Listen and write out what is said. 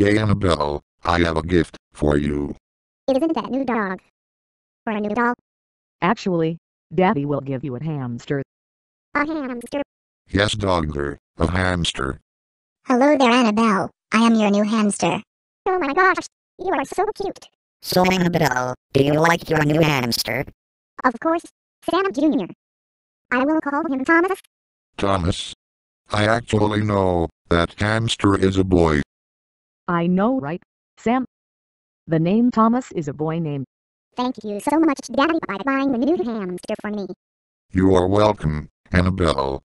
Okay, Annabell, I have a gift for you. It isn't that new dog. Or a new doll. Actually, Daddy will give you a hamster. A hamster. Yes, Dogger, a hamster. Hello there, Annabell. I am your new hamster. Oh my gosh. You are so cute. So Annabell, do you like your new hamster? Of course, Sam Jr. I will call him Thomas. Thomas. I actually know that hamster is a boy. I know right, Sam? The name Thomas is a boy name. Thank you so much, Daddy, by buying the new hamster for me. You are welcome, Annabell.